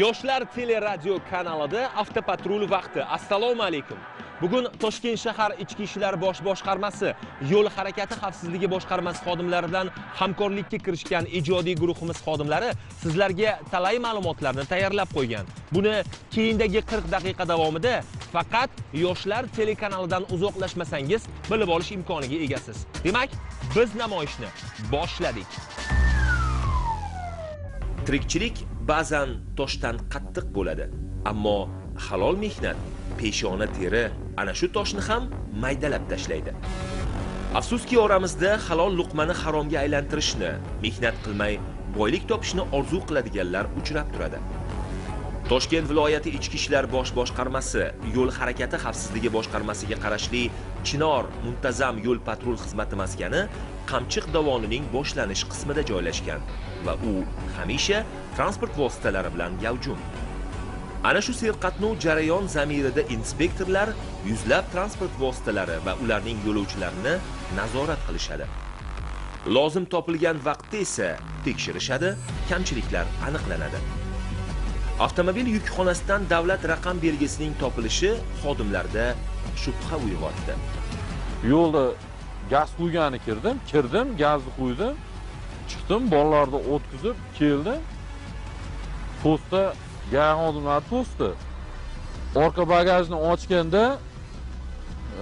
yoshlar teleradio kanalida avtopatrul vaqti. Assalomu alaykum. Bugun toshkent shahar ichki ishlar bosh boshqarmasi yo'l harakati xavfsizligi boshqarmasi xodimlari bilan hamkorlikka kirishgan ijodiy guruhimiz xodimlari sizlarga talay ma'lumotlarni tayyorlab qo'ygan. Buni keyindagi 40 daqiqa davomida faqat yoshlar telekanalidan uzoqlashmasangiz bilib olish imkoniga egasiz. Demak biz namoyishni boshladik. Tirikchilik ba'zan toshdan qattiq bo'ladi. Ammo halol mehnat peshona teri ana shu toshni ham maydalab tashlaydi. Afsuski oramizda halol luqmani haromga aylantirishni mehnat qilmay boylik topishni orzu qiladiganlar uchrab turadi. Toshkent viloyati ichki ishlar bosh boshqarmasi yo'l harakati xavfsizligi boshqarmasiga qarashli chinor muntazam yo'l patrul xizmati maskani qamchiq dovonining boshlanish qismida joylashgan va u hamisha transport vositalari bilan gavjum ana shu serqatnov jarayon zamirida inspektorlar yuzlab transport vositalari va ularning yo'lovchilarini nazorat qilishadi. Lozim topilgan vaqtda esa tekshirishadi kamchiliklar aniqlanadi. Avtomobil yukxonasidan davlat raqam belgisining topilishi xodimlarda shubha uyg'otdi. Yo'lda gaz quygani kirdim kirdim gazni quydim chiqdim bolalarni o'tkazib keldim. Postda gaz xodimlari posti. Orqa bagajni ochganda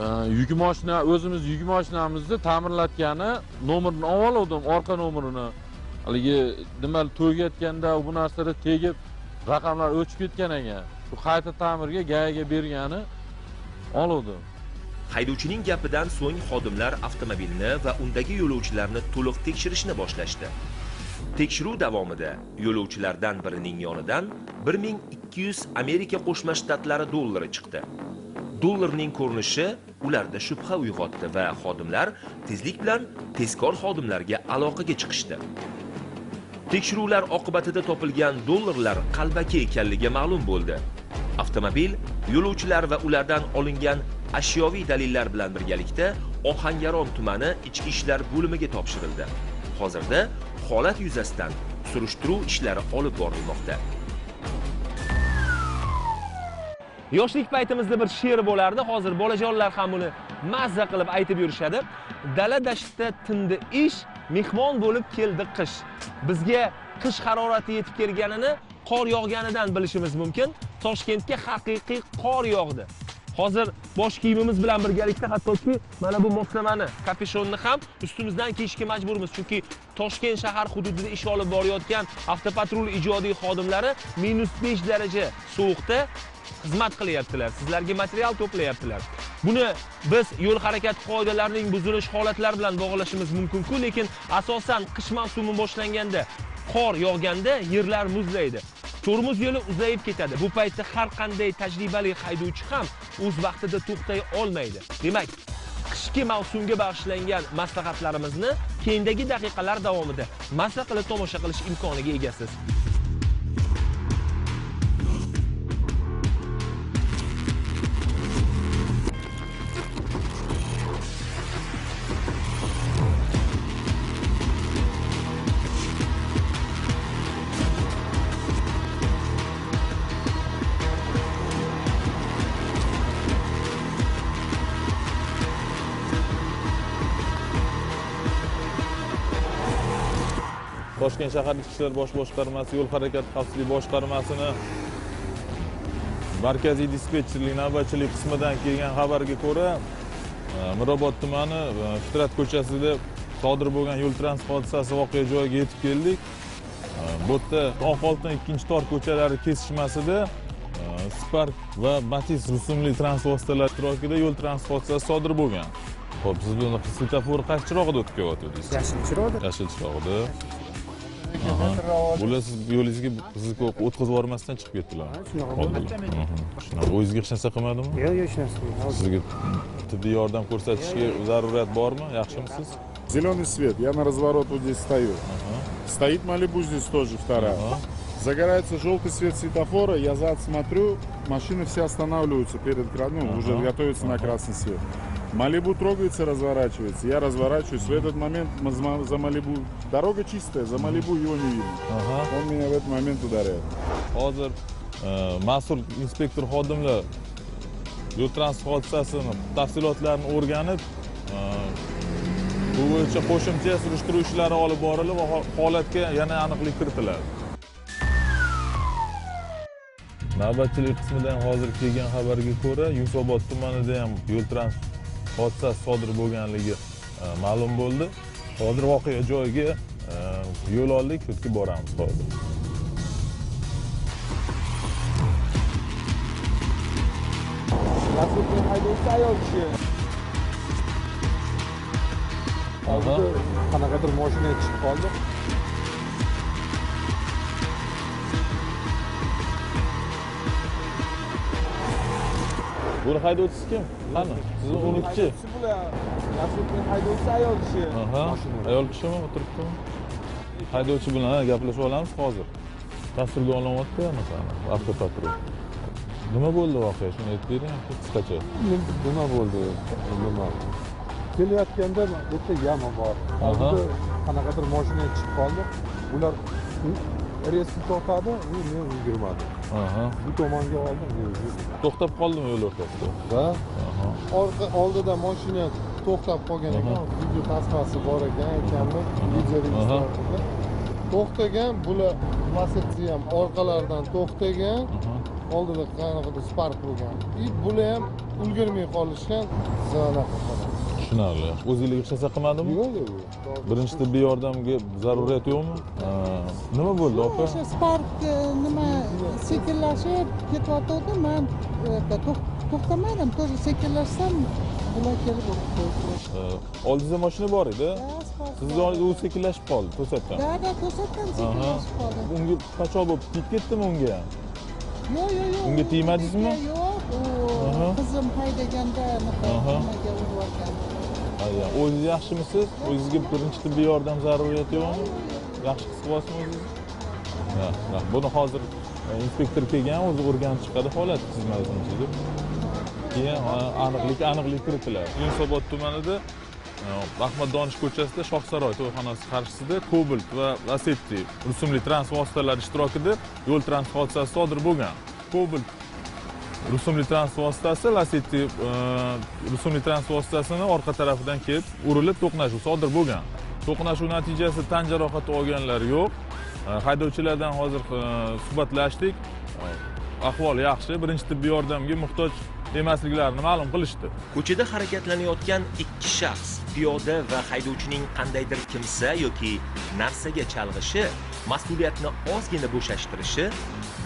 e, yuk moshina o'zimiz yuk mashinamizni ta'mirlatgani nomerini olib oldim orqa nomerini. Haligi nima to'gayotganda bu narsalar tegib raqamlar o'chib ketgan ekan. Shu qayta ta'mirga gaga bergani oluvdim. Haydovchining gapidan so'ng xodimlar avtomobilni va undagi yo'lovchilarni to'liq tekshirishni boshlashdi. Tekshiruv davomida yo'lovchilardan birining yonidan 1200 amerika qo'shma shtatlari dollari chiqdi. Dollarning ko'rinishi ularda shubha uyg'otdi va xodimlar tezlik bilan tezkor xodimlarga aloqaga chiqishdi. Tekshiruvlar oqibatida topilgan dollarlar qalbaki ekanligi ma'lum bo'ldi. Avtomobil yo'lovchilar va ulardan olingan ashyoviy dalillar bilan birgalikda ohangaron tumani ichki ishlar bo'limiga topshirildi. Hozirda holat yuzasidan surishtiruv ishlari olib borilmoqda. Yoshlik paytimizda bir she'r bo'lardi. Hozir bolajonlar ham buni mazza qilib aytib yurishadi. Dala dashtda tindi ish mehmon bo'lib keldi qish. Bizga qish harorati yetib kelganini qor yog'ganidan bilishimiz mumkin. Toshkentga haqiqiy qor yog'di. Hozir bosh kiyimimiz bilan birgalikda hattoki mana bu moslamani kapeshonni ham ustimizdan kiyishga majburmiz. Chunki toshkent shahar hududida ish olib borayotgan avtopatrul ijodiy xodimlari minus besh daraja sovuqda xizmat qilyaptilar. Sizlarga material to'playaptilar. Buni biz yo'l harakati qoidalarining buzilish holatlari bilan bog'lashimiz mumkinku lekin asosan qish mavsumi boshlanganda qor yog'ganda yerlar muzlaydi. Tormoz yo'li uzayib ketadi. Bu paytda har qanday tajribali haydovchi ham o'z vaqtida to'xtay olmaydi. Demak qishki mavsumga bag'ishlangan maslahatlarimizni keyindagi daqiqalar davomida mazza qilib tomosha qilish imkoniga egasiz. Toshkent shahar ichki ishlar bosh boshqarmasi yo'l harakati xavfsizligi boshqarmasini markaziy dispetcherlik navbatchilik qismidan kelgan xabarga ko'ra e, mirobod tumani e, fitrat ko'chasida sodir bo'lgan yo'l transport hodisasi voqea joyiga yetib keldik. E, bu yerda oq oltin ikkinchi tor ko'chalari kesishmasida spark va matiz rusumli transport vositalari ishtirokida yo'l transport hodisasi sodir bo'lgan. Ho'p siz buni svetofor qaysi chirog'ida o'tib kelyaptingiz yashil chiroqda yashil chirog'ida bular siz yo'lingizga sizni o'tkazib yubormasdan chiqib ketdilar shunaqa o'zingizga hech narsa qilmadimi yo'q yo'q hech narsa qilmadim. sizga tibbiy yordam ko'rsatishga zarurat bormi yaxshimisiz Зеленый свет, я на разворот вот здесь стою. Стоит Малибу здесь тоже вторая. Загорается желтый свет светофора, я зад смотрю, машины все останавливаются перед ну, уже Ага. готовятся на красный свет. Малибу трогается, разворачивается. Я разворачиваюсь. В этот момент за Малибу... Дорога чистая, за Малибу его не видно. Aha. Он меня в этот момент ударяет. hozir mas'ul inspektor xodimlar yo'l transport hodisasini tafsilotlarini o'rganib e, bu bo'yicha qo'shimcha surishtiruv ishlari olib borilib va ho- holatga yana aniqlik kiritiladi navbatchilik qismidan hozir kelgan xabarga ko'ra yunusobod tumanida ham yo'l transport hodisasi sodir bo'lganligi e, ma'lum bo'ldi hozir voqea joyiga e, yo'l oldik shu yerga boramiz hozir haydovchi ayol kishi. Hozir qanaqadir mashina chiqib qoldi. Buni haydovchisi kim qani sizni uniki Haydovchisi bular. Lacetti haydovchi ayol kishi. Aha, ayol kishimi o'tiribdimi haydovchi bilan gaplashib olamiz hozir tasvirga olinyapti masalan avtopatrul nima bo'ldi voqea shuni aytib bering qisqacha Nima bo'ldi? Nima? Kelayotganda bitta yama bor. Hozir qanaqadir mashina chiqib qoldi. Ular resni to'xtadi, u men yugurmadim. Aha. Bu tomonga oldim, to'xtab qoldimi yo'l o'rtasida. Va? Aha. orqa oldida mashina to'xtab qolgan ekan. Video tasmasi bor ekan ekanmi video to'xtagan bular lasetti ham orqalaridan to'xtagan. Oldida qanaqadir spark bo'lgan и bular ham ulgurmay qolishgan. Zanaqa qolgan tushunarli o'zingizga hech narsa qilmadimi? Yo'q yo'q birinchi tibbiy yordamga zaruriyat yo'qmi? Nima bo'ldi opa? O'sha spark e, nima sekinlashib ketayotgandi man e, to'x- to'xtamadim тоже sekinlashsam bular kelib oldingizda mashina bor edi? Sizni oldingizda u sekinlashib qoldi to'satdan. Da da to'satdan sekinlashib qoldi. Unga pachoq bo'lib tegib ketdimi unga? Ham yo'q yo'q yo'q. Unga tegmadingizmi? yo'q u qizim haydaganda nimaga urib Ayya, o'zingiz yaxshimisiz? O'zingizga birinchi tibbiy yordam zaruriyati yo'qmi? Yaxshi his qilyapsizmi o'zingizni? Ha, ha. Buni hozir e, inspektor kelgan, o'zi o'rganib chiqadi holat tizimlasini deb. Keyin e, aniqlik aniqlik kiritiladi. Yunusobod tumanida e, Ahmad Donish ko'chasida Shohsaroy to'yxonasi qarshisida Cobalt va Lacetti rusumli transport vositalari ishtirokida yo'l transport hodisasi sodir bo'lgan. Cobalt rusumli transport vositasi Lacetti euh, rusumli transport vositasini orqa tarafidan kelib urilib to'qnashuv sodir bo'lgan. To'qnashuv natijasida tan jarohati olganlar yo'q. Э, haydovchilardan hozir э, suhbatlashdik. Э, ahvol yaxshi, birinchi tibbiy yordamga muhtoj emasliklarini ma'lum qilishdi. ko'chada harakatlanayotgan ikki shaxs piyoda va haydovchining qandaydir kimsa yoki narsaga chalg'ishi mas'uliyatni ozgina bo'shashtirishi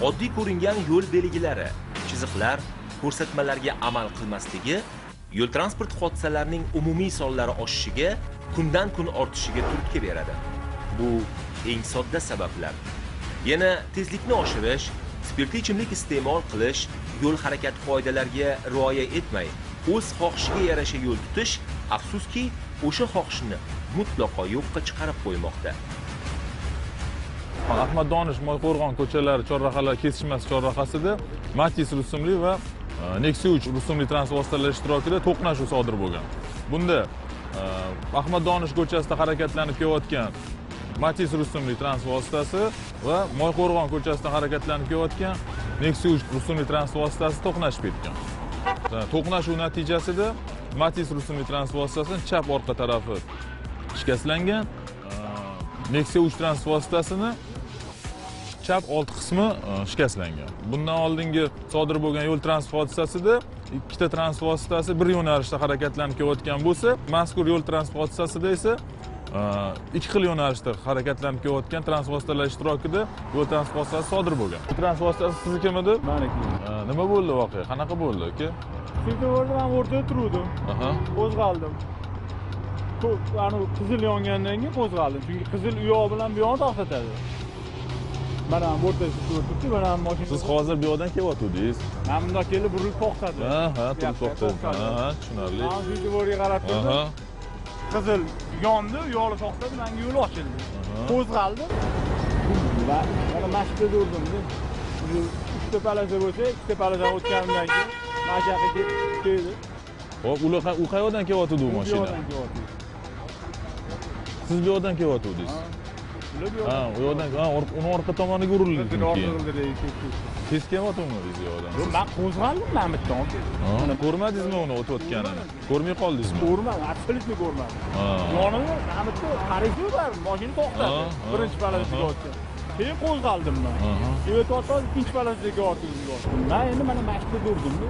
oddiy ko'ringan yo'l belgilari chiziqlar ko'rsatmalarga amal qilmasligi yo'l transport hodisalarining umumiy sonlari oshishiga kundan kun ortishiga turtki beradi. Bu eng sodda sabablar. Yana tezlikni oshirish spirtli ichimlik iste'mol qilish yo'l harakati qoidalariga rioya etmay o'z xohishiga yarasha yo'l tutish afsuski o'sha xohishni mutlaqo yo'qqa chiqarib qo'ymoqda. Ahmad Donish Moyqo'rg'on ko'chalari chorrahalar kesishmasi chorrahasida Matiz rusumli va e, Nexia 3 rusumli transport vositalari ishtirokida to'qnashuv sodir bo'lgan. Bunda e, Ahmad Donish ko'chasida harakatlanib kelayotgan Matiz rusumli transport vositasi va Moyqo'rg'on ko'chasida harakatlanib kelayotgan Nexia 3 rusumli transport vositasi to'qnashib ketgan. E, to'qnashuv natijasida Matiz rusumli transport vositasini chap orqa tarafi shikastlangan. Nexia 3 transport vositasini chap old qismi e, shikastlangan. Bundan oldingi sodir bo'lgan yo'l transport hodisasida ikkita transport vositasi bir yo'nalishda harakatlanib kelayotgan bo'lsa, mazkur yo'l transport hodisasida esa e, ikki xil yo'nalishda harakatlanib kelayotgan transport vositalari ishtirokida yo'l transport hodisasi sodir bo'lgan. Bu transport siznikimi deb? Maniki. E, Nima bo'ldi voqea? Qanaqa bo'ldi, aka? Svetoforda man o'rtada turuvdim. Aha. Qo'zg'aldim. Anavi qizil yongandan keyin qo'zg'aldim. Chunki qizil u yoq bilan bu yoqni to'xtatadi. Mana ham o'rtasida turib turibdi, mana ham mashina. Siz hozir bu yoqdan kelyotgandingiz. Mana bundoq kelib burilib to'xtadi. Ha, ha, turib to'xtadi. Ha, tushunarli. Man svetoforga qarab turdim. Qizil yondi, u yoqda to'xtadi, menga yo'l ochildi. Qo'zg'aldim. Va mana mashqda urdim-da. Uchta palaza bo'lsa, ikkita palaza o'tganimdan keyin mana shu yoqqa keldi. Hop, ular u qayerdan kelyotdi u Bu mashina? Siz bu yoqdan kelyotgandingiz? Ha, u yoqdan, uni orqa tomoniga urildi Buni orqa keyin. Tez kelyaptimi bu yoqdan? Yo'q, men qo'zg'aldim man. Ha, Ko'rmadingizmi uni o'tayotganini? Ko'rmay qoldingizmi? Ko'rmadim, absolyutно ko'rmadim. Yonimda mana bu yerda qaraysiz bor, mashina to'xtadi. Birinchi aha. o'tdi. Keyin qo'zg'aldim. Keyin to'xtab ikkinchi palasiga o'tdim. Men endi mana mashina ko'rdim-da,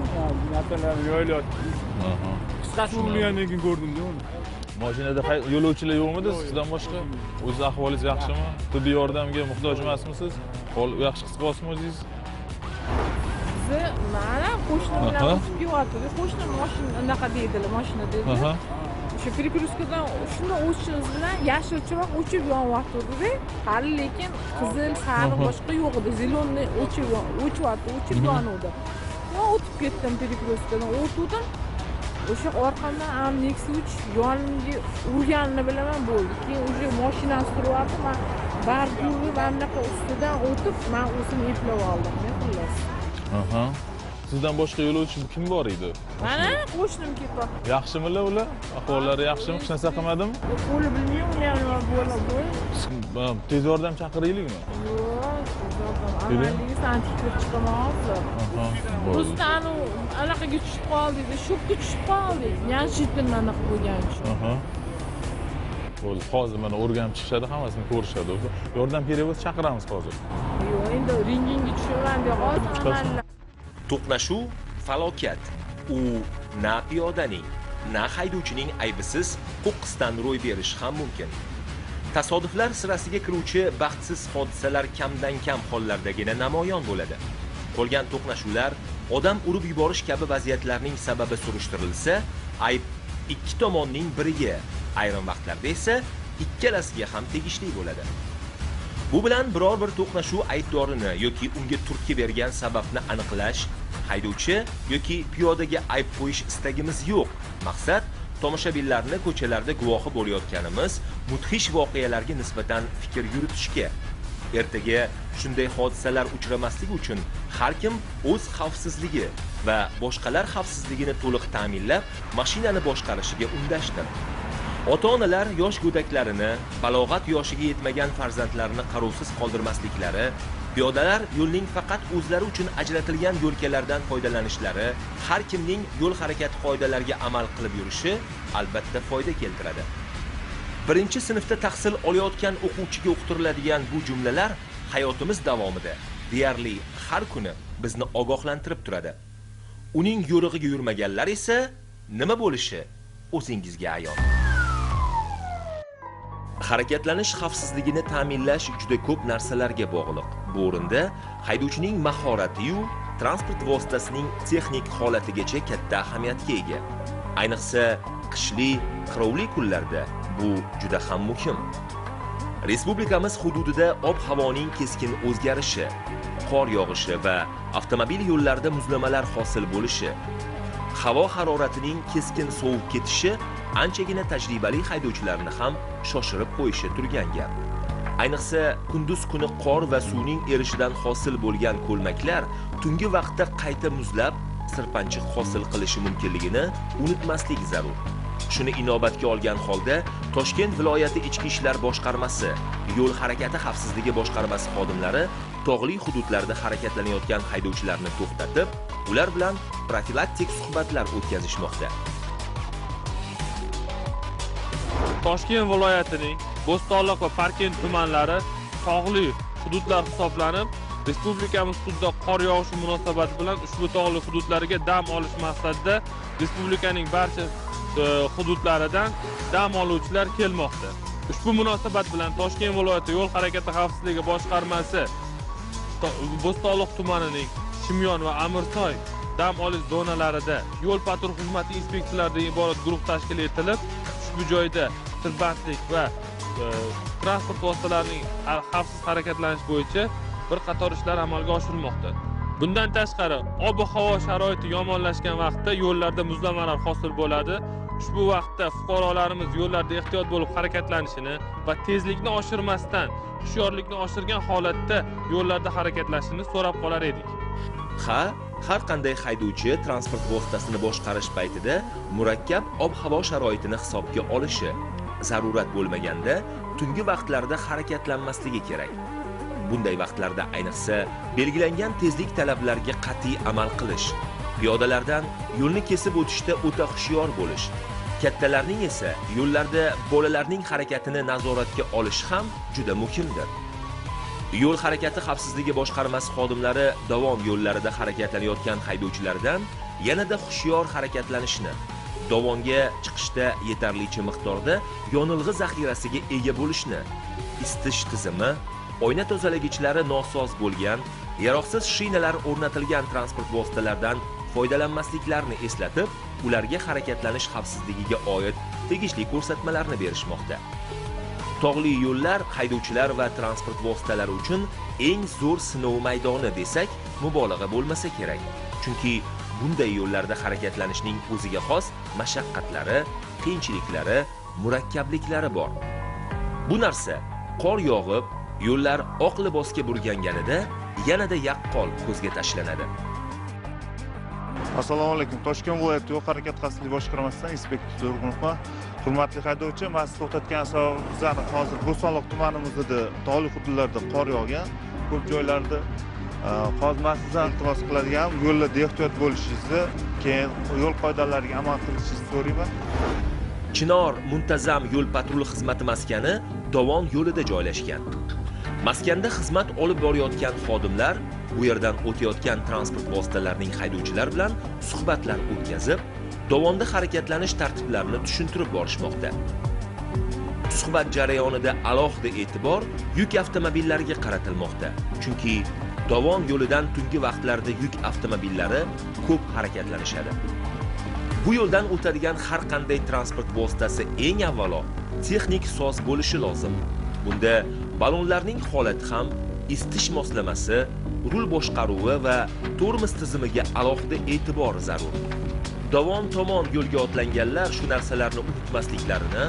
narsalarni yoyilyapti. Aha. Qisqasi urilgandan keyin ko'rdim-da uni. Mashinada yo'lovchilar yo'qmidi sizdan boshqa? O'zi ahvolingiz yaxshimi? Tibbiy yordamga muhtoj emasmisiz? Yaxshi his qilyapsizmi o'zingiz? bizni mana qo'shni bilan o'tib kelyapti qo'shni mashina anaqa deydilar mashina deydi Aha. o'sha перекресткаdan shunday o'tishimiz bilan yashil chiroq o'chib yonyaptida hali lekin qizil sariq boshqa yo'q edi зеленый o'chib o'chyapti o'chib yonuvdi o'tib ketdim перекресткаdan o'tuvdim o'sha orqamdan am nexia uch yonimga urganini bilaman bo'ldi keyin уже mashinani suryapti man yurib mana bunaqa ustidan o'tib man o'zimni eplab oldim men xullas Aha. Sizdan boshqa yo'lovchi kim bor edi? mana qo'shnim ketyapti Yaxshimilar ular? Ahvollari yaxshimi? Hech narsa qilmadimi? qo'li bilmayman yani bo'la bo'la Ha, Tez yordam chaqiraylikmi? yo'q Amalligisan tiklab chiqaman hozir anavi anaqaga tushib qoldik shokka tushib qoldik неожиданно anaqa bo'lgani uchun Aha. Bo'ldi. Hozir mana o'rganib chiqishadi, hammasini ko'rishadi. Yordam kerak bo'lsa chaqiramiz hozir. yo'q endi rengingga tushaman deb hozir to'qnashuv falokat u na piyodaning na haydovchining aybisiz qo'qqisdan ro'y berishi ham mumkin tasodiflar sirasiga kiruvchi baxtsiz hodisalar kamdan kam hollardagina namoyon bo'ladi qolgan to'qnashuvlar odam urib yuborish kabi vaziyatlarning sababi surishtirilsa ayb ikki tomonning biriga ayrim vaqtlarda esa ikkalasiga ham tegishli bo'ladi Bu bilan biror bir to'qnashuv aybdorini yoki unga turtki bergan sababni aniqlash, haydovchi yoki piyodaga ayb qo'yish istagimiz yo'q. Maqsad tomoshabinlarni ko'chalarda guvohi bo'layotganimiz mudhish voqealarga nisbatan fikr yuritishga. Ertaga shunday hodisalar uchramasligi uchun har kim o'z xavfsizligi va boshqalar xavfsizligini to'liq ta'minlab, mashinani boshqarishiga undashdir. Ota-onalar yosh go'daklarini, balog'at yoshiga yetmagan farzandlarini qarovsiz qoldirmasliklari, piyodalar yo'lning faqat o'zlari uchun ajratilgan yo'lkalardan foydalanishlari, har kimning yo'l harakati qoidalariga amal qilib yurishi albatta foyda keltiradi. Birinchi sinfda tahsil olayotgan o'quvchiga o'qitiriladigan bu jumlalar hayotimiz davomida deyarli har kuni bizni ogohlantirib turadi. Uning yo'rig'iga yurmaganlar esa nima bo'lishi o'zingizga ayon. Harakatlanish xavfsizligini ta'minlash juda ko'p narsalarga bog'liq. Bu o'rinda haydovchining mahorati-yu transport vositasining texnik holatigacha katta ahamiyatga ega. Ayniqsa qishli, qirovli kunlarda bu juda ham muhim. Respublikamiz hududida ob-havoning keskin o'zgarishi, qor yog'ishi va avtomobil yo'llarida muzlamalar hosil bo'lishi, havo haroratining keskin sovib ketishi anchagina tajribali haydovchilarni ham shoshirib qo'yishi turgan gap. Ayniqsa kunduz kuni qor va suvning erishidan hosil bo'lgan ko'lmaklar tungi vaqtda qayta muzlab, sirpanchiq hosil qilishi mumkinligini unutmaslik zarur. Shuni inobatga olgan holda Toshkent viloyati ichki ishlar boshqarmasi, yo'l harakati xavfsizligi boshqarmasi xodimlari tog'li hududlarda harakatlanayotgan haydovchilarni to'xtatib, ular bilan profilaktik suhbatlar o'tkazishmoqda. Toshkent viloyatining Bo'stonliq va Parkent tumanlari tog'li hududlar hisoblanib, respublikamiz hududida qor yog'ishi munosabati bilan ushbu tog'li hududlarga dam olish maqsadida respublikaning barcha e, hududlaridan dam oluvchilar kelmoqda. Ushbu munosabat bilan Toshkent viloyati yo'l harakati xavfsizligi boshqarmasi Bo'stonliq tumanining Shimyon va Amirsoy dam olish zonalarida yo'l patrul xizmati inspektorlaridan iborat guruh tashkil etilib, ushbu joyda tirbandlik va Э, transport vositalarining xavfsiz harakatlanish bo'yicha bir qator ishlar amalga oshirilmoqda. Bundan tashqari, ob-havo sharoiti yomonlashgan vaqtda yo'llarda muzlamalar hosil bo'ladi. Ushbu vaqtda fuqarolarimiz yo'llarda ehtiyot bo'lib harakatlanishini va tezlikni oshirmasdan, hushyorlikni oshirgan holatda yo'llarda harakatlanishini so'rab qolar edik. Ha, har qanday haydovchi transport vositasini boshqarish paytida murakkab ob-havo sharoitini hisobga olishi zarurat bo'lmaganda tungi vaqtlarda harakatlanmasligi kerak. Bunday vaqtlarda ayniqsa belgilangan tezlik talablariga qat'iy amal qilish piyodalardan yo'lni kesib o'tishda o'ta hushyor bo'lish kattalarning esa yo'llarda bolalarning harakatini nazoratga olishi ham juda muhimdir. Yo'l harakati xavfsizligi boshqarmasi xodimlari davom yo'llarida harakatlanayotgan haydovchilardan yanada hushyor harakatlanishni dovonga chiqishda yetarlicha miqdorda yonilg'i zaxirasiga ega bo'lishni isitish tizimi oyna tozalagichlari nosoz bo'lgan yaroqsiz shinalar o'rnatilgan transport vositalaridan foydalanmasliklarini eslatib ularga harakatlanish xavfsizligiga oid tegishli ko'rsatmalarni berishmoqda. Tog'li yo'llar haydovchilar va transport vositalari uchun eng zo'r sinov maydoni desak mubolag'a bo'lmasa kerak. Chunki bunday yo'llarda harakatlanishning o'ziga xos mashaqqatlari qiyinchiliklari murakkabliklari bor. Bu narsa qor yog'ib yo'llar oq libosga burganganida yanada yaqqol ko'zga tashlanadi. Assalomu alaykum. Toshkent viloyati yo'l harakati xavfsizligi boshqarmasidan inspektor turg'unova. Hurmatli haydovchi man to'xtatgan sabab hozir bo'stonliq tumanimizda tog'li hududlarda qor yog'gan. Ko'p joylarda Э, hozir sizdan iltimos qiladigan yo'llarda ehtiyot bo'lishingizni keyin yo'l qoidalariga amal qilishingizni so'rayman. Chinor muntazam yo'l patrul xizmati maskani dovon yo'lida joylashgan. Maskanda xizmat olib borayotgan xodimlar bu yerdan o'tayotgan transport vositalarining haydovchilar bilan suhbatlar o'tkazib dovonda harakatlanish tartiblarini tushuntirib borishmoqda. Suhbat jarayonida alohida e'tibor yuk avtomobillariga qaratilmoqda chunki dovon yo'lidan tungi vaqtlarda yuk avtomobillari ko'p harakatlanishadi. Bu yo'ldan o'tadigan har qanday transport vositasi eng avvalo texnik soz bo'lishi lozim. Bunda ballonlarning holati ham istish moslamasi rul boshqaruvi va tormoz tizimiga alohida e'tibor zarur. Dovon tomon yo'lga otlanganlar shu narsalarni unutmasliklarini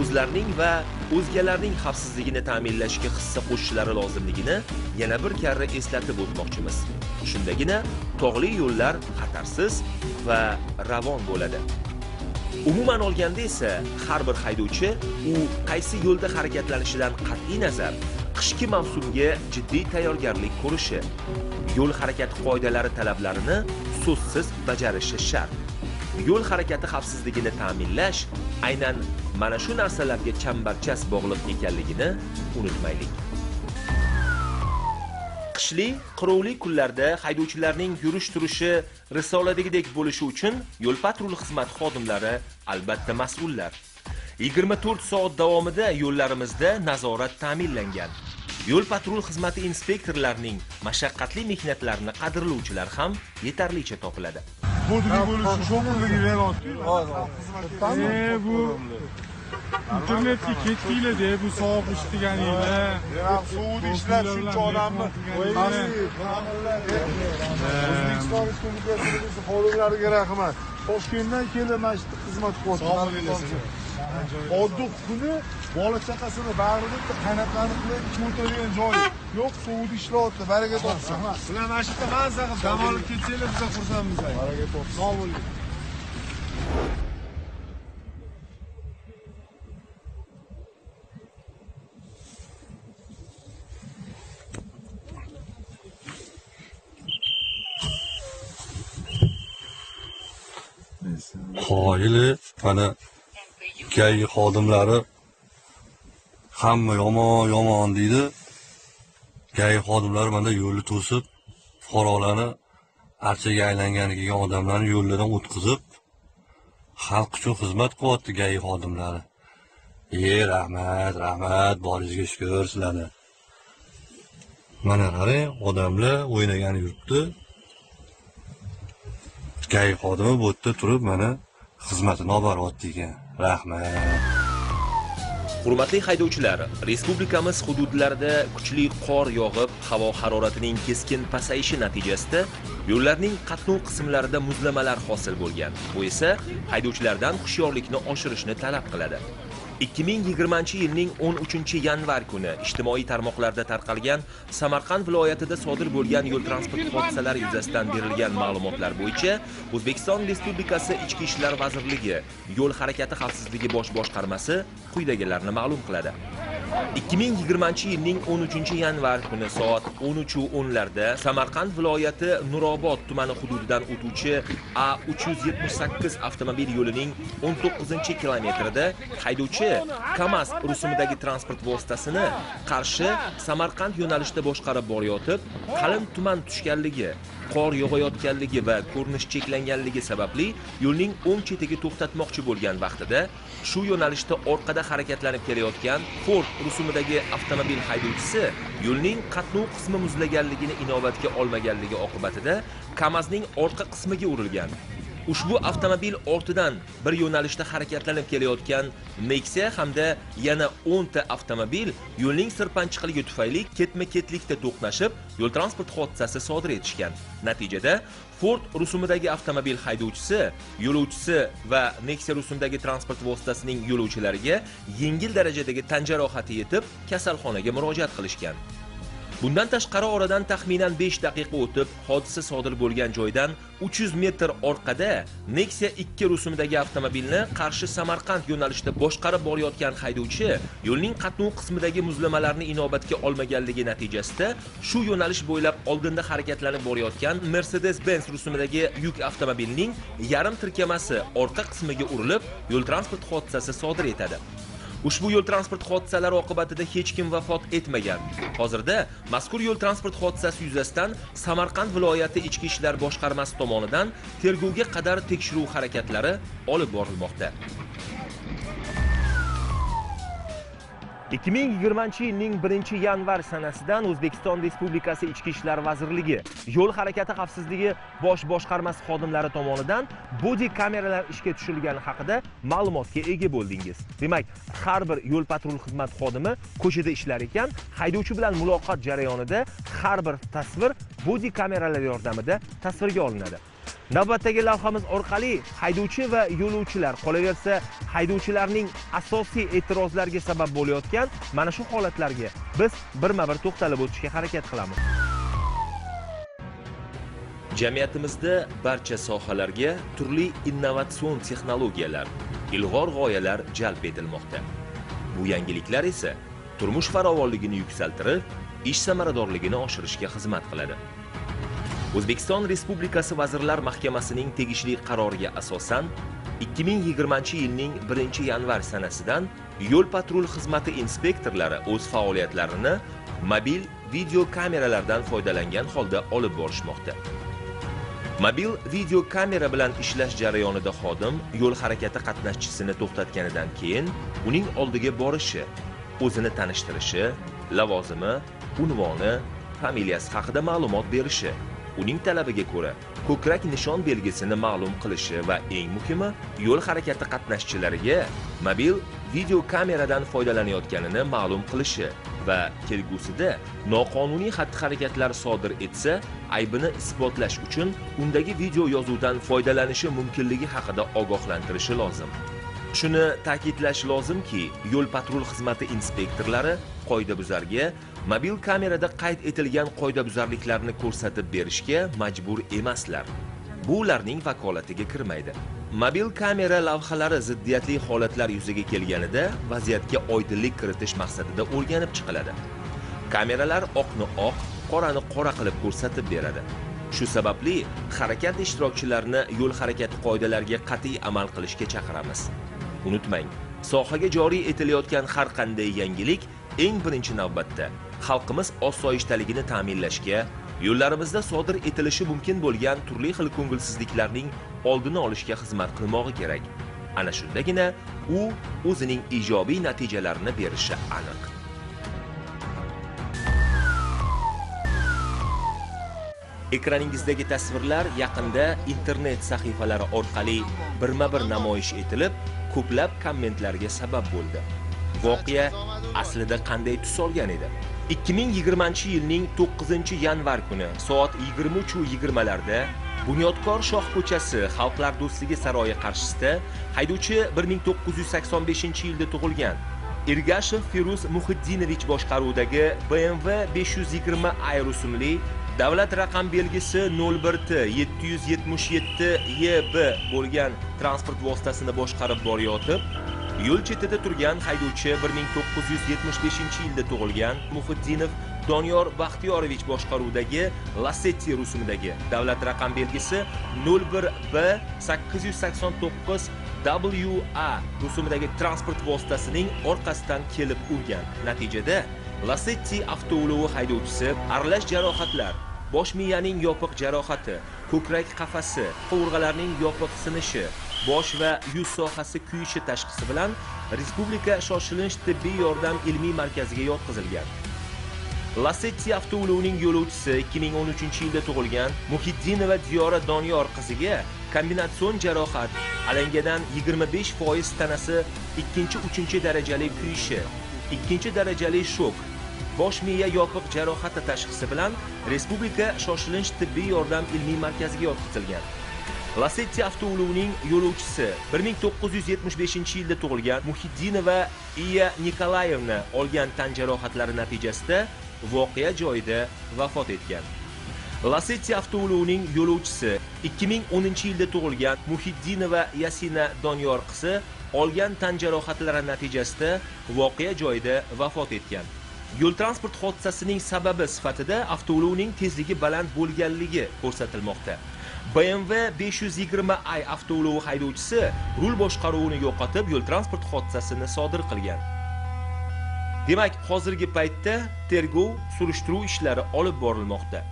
o'zlarining va o'zgalarning xavfsizligini ta'minlashga hissa qo'shishlari lozimligini yana bir karra eslatib o'tmoqchimiz. Shundagina tog'li yo'llar xatarsiz va ravon bo'ladi. Umuman olganda esa har bir haydovchi u qaysi yo'lda harakatlanishidan qat'iy nazar qishki mavsumga jiddiy tayyorgarlik ko'rishi yo'l harakati qoidalari talablarini so'zsiz bajarishi shart. Yo'l harakati xavfsizligini ta'minlash aynan mana shu narsalarga chambarchas bog'liq ekanligini unutmaylik. Qishli qirovli kunlarda haydovchilarning yurish turishi risoladagidek bo'lishi uchun yo'l patrul xizmati xodimlari albatta mas'ullar. 24 soat davomida yo'llarimizda nazorat ta'minlangan. Yo'l patrul xizmati inspektorlarining mashaqqatli mehnatlarini qadrlovchilar ham yetarlicha topiladi. E bu internetga ketdinglar-da bu sovuq ish deganinglar. suvni ishlab shuncha odamni o'zbekiston respublikasi xodimlariga rahmat toshkentdan keldi mana shu xizmat qilyapti oddiy kuni bola chaqasini bag'rida bilan ichib o'tiradigan joyi yo'q suvni ishlayapti baraka topsin. Bular mana shu yerda mazza qilib dam olib ketsanglar biza xursandmiz baraka topsin. Sog' bo'ling qoyili mana gay xodimlari hamma yomon yomon deydi. Gay xodimlari mana yo'lni to'sib fuqarolarni archaga aylangani kelgan odamlarni yo'llardan o'tkazib xalq uchun xizmat qilyapti gai xodimlari. E rahmat rahmat boringizga shukur sizlarni mana qarang odamlar o'ynagani yuribdi. Gai xodimi bu yerda turib mana xizmatini olib boryapti ekan. Rahmat. Hurmatli haydovchilar respublikamiz hududlarida kuchli qor yog'ib havo haroratining keskin pasayishi natijasida yo'llarning qatnov qismlarida muzlamalar hosil bo'lgan. Bu esa haydovchilardan hushyorlikni oshirishni talab qiladi. 2020 yilning 13 yanvar kuni ijtimoiy tarmoqlarda tarqalgan Samarqand viloyatida sodir bo'lgan yo'l transport hodisalari yuzasidan berilgan ma'lumotlar bo'yicha O'zbekiston Respublikasi Ichki ishlar vazirligi Yo'l harakati xavfsizligi bosh boshqarmasi quyidagilarni ma'lum qiladi. 2020 yilning 13 yanvar kuni soat 13:10 larda Samarqand viloyati Nurobod tumani hududidan o'tuvchi A378 avtomobil yo'lining 19-kilometrida haydovchi KAMAZ rusumidagi transport vositasini Qarshi Samarqand yo'nalishida boshqarib borayotib, qalin tuman tushganligi, qor yog'ayotganligi va ko'rinish cheklanganligi sababli yo'lning o'ng chetiga to'xtatmoqchi bo'lgan vaqtida shu yo'nalishda orqada harakatlanib kelayotgan Ford rusumidagi avtomobil haydovchisi yo'lning qatnov qismi muzlaganligini inobatga olmaganligi oqibatida KAMAZning orqa qismiga urilgan. Ushbu avtomobil ortidan bir yo'nalishda harakatlanib kelayotgan Nexia hamda yana 10 ta avtomobil yo'lning sirpanchiqligi tufayli ketma-ketlikda to'qnashib, yo'l transport hodisasi sodir etishgan. Natijada Ford rusumidagi avtomobil haydovchisi, yo'lovchisi va Nexia rusumidagi transport vositasining yo'lovchilariga yengil darajadagi tan jarohati yetib, kasalxonaga murojaat qilishgan. Bundan tashqari oradan taxminan 5 daqiqa o'tib, hodisa sodir bo'lgan joydan 300 metr orqada Nexia 2 rusumidagi avtomobilni Qarshi Samarqand yo'nalishida boshqarib borayotgan haydovchi yo'lning qatnov qismidagi muzlamalarni inobatga olmaganligi natijasida shu yo'nalish bo'ylab oldinda harakatlanib borayotgan Mercedes-Benz rusumidagi yuk avtomobilining yarim tirkamasi orqa qismiga urilib, yo'l transport hodisasi sodir etadi. Ushbu yo'l transport hodisalari oqibatida hech kim vafot etmagan. Hozirda mazkur yo'l transport hodisasi yuzasidan Samarqand viloyati Ichki ishlar boshqarmasi tomonidan tergovga qadar tekshiruv harakatlari olib borilmoqda. 2020 yilning 1-yanvar sanasidan O'zbekiston Respublikasi Ichki ishlar vazirligi Yo'l harakati xavfsizligi bosh boshqarmasi xodimlari tomonidan bodi kameralar ishga tushirilgani haqida ma'lumotga ega bo'ldingiz. Demak, har bir yo'l patrul xizmat xodimi ko'chada ishlar ekan, haydovchi bilan muloqot jarayonida har bir tasvir bodi kameralar yordamida tasvirga olinadi. Navbatdagi lavhamiz orqali haydovchi va yo'lovchilar, qolaversa haydovchilarning asosiy e'tirozlariga sabab bo'layotgan mana shu holatlarga biz birma-bir to'xtalib o'tishga harakat qilamiz. Jamiyatimizda barcha sohalarga turli innovatsion texnologiyalar, ilg'or g'oyalar jalb etilmoqda. Bu yangiliklar esa turmush farovonligini yuksaltirib, ish samaradorligini oshirishga xizmat qiladi. O'zbekiston Respublikasi Vazirlar Mahkamasining tegishli qaroriga asosan 2020 yilning 1-yanvar sanasidan yo'l patrul xizmati inspektorlari o'z faoliyatlarini mobil video kameralardan foydalangan holda olib borishmoqda. Mobil video kamera bilan ishlash jarayonida xodim yo'l harakati qatnashchisini to'xtatganidan keyin uning oldiga borishi, o'zini tanishtirishi, lavozimi, unvoni, familiyasi haqida ma'lumot berishi uning talabiga ko'ra ko'krak nishon belgisini ma'lum qilishi va eng muhimi yo'l harakati qatnashchilariga mobil video kameradan foydalanayotganini ma'lum qilishi va kelgusida noqonuniy xatti-harakatlar sodir etsa aybini isbotlash uchun undagi video yozuvdan foydalanishi mumkinligi haqida ogohlantirishi lozim. Shuni ta'kidlash lozimki, yo'l patrul xizmati inspektorlari qoidabuzarga mobil kamerada qayd etilgan qoidabuzarliklarni ko'rsatib berishga majbur emaslar. Bu ularning vakolatiga kirmaydi. Mobil kamera lavhalari ziddiyatli holatlar yuzaga kelganida vaziyatga oydinlik kiritish maqsadida o'rganib chiqiladi. Kameralar oqni oq, qorani qora qilib ko'rsatib beradi. Shu sababli harakat ishtirokchilarini yo'l harakati qoidalariga qat'iy amal qilishga chaqiramiz. Unutmang, sohaga joriy etilayotgan har qanday yangilik eng birinchi navbatda xalqimiz osoyishtaligini ta'minlashga, yo'llarimizda sodir etilishi mumkin bo'lgan turli xil ko'ngilsizliklarning oldini olishga xizmat qilmog'i kerak. Ana shundagina u o'zining ijobiy natijalarini berishi aniq. Ekraningizdagi tasvirlar yaqinda internet sahifalari orqali birma-bir namoyish etilib, ko'plab kommentlarga sabab bo'ldi. Voqea aslida qanday tus olgan edi? 2020 yilning 9-yanvar kuni soat 23:20 larda bunyodkor shoh ko'chasi xalqlar do'stligi saroyi qarshisida haydovchi 1985 yilda tug'ilgan. Ergashev feruz muhiddinovich boshqaruvidagi bmw 520 i rusumli davlat raqam belgisi 01 t 777 yb bo'lgan transport vositasini boshqarib borayotib yo'l chetida turgan haydovchi 1975 yilda tug'ilgan muhiddinov doniyor baxtiyorovich boshqaruvidagi lasetti rusumidagi davlat raqam belgisi 01 b 889 wa rusumidagi transport vositasining orqasidan kelib urgan. Natijada lasetti avtoulovi haydovchisi aralash jarohatlar bosh miyaning yopiq jarohati ko'krak qafasi qovurg'alarning yopiq sinishi bosh va yuz sohasi kuyishi tashxisi bilan respublika shoshilinch tibbiy yordam ilmiy markaziga yotqizilgan. Lasetti avtoulovining yo'lovchisi 2013 yilda tug'ilgan muhiddinova diyora doniyor qiziga kombinatsion jarohat alangadan 25 foiz tanasi ikkinchi uchinchi darajali kuyishi ikkinchi darajali shok bosh miya yopiq jarohati tashxisi bilan respublika shoshilinch tibbiy yordam ilmiy markaziga yotqizilgan. Lasetti avtoulovining yo'lovchisi 1975 yilda tug'ilgan muhiddinova iya nikolayevna olgan tan jarohatlari natijasida voqea joyida vafot etgan. Lasetti avtoulovining yo'lovchisi 2010 yilda tug'ilgan muhiddinova yasina doniyor qizi olgan tan jarohatlari natijasida voqea joyida vafot etgan. Yo'l transport hodisasining sababi sifatida avtoulovning tezligi baland bo'lganligi ko'rsatilmoqda. Bmw 520i avtoulovi haydovchisi rul boshqaruvini yo'qotib yo'l transport hodisasini sodir qilgan. Demak hozirgi paytda tergov surishtiruv ishlari olib borilmoqda.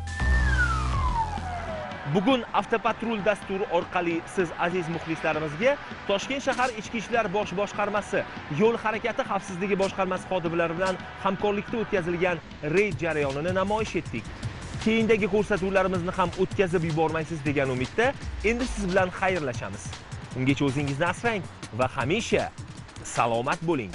Bugun avtopatrul dasturi orqali siz aziz muxlislarimizga toshkent shahar ichki ishlar bosh boshqarmasi yo'l harakati xavfsizligi boshqarmasi xodimlari bilan hamkorlikda o'tkazilgan reyd jarayonini namoyish etdik. Keyindagi ko'rsatuvlarimizni ham o'tkazib yubormaysiz degan umidda endi siz bilan xayrlashamiz. Ungacha o'zingizni asrang va hamisha salomat bo'ling.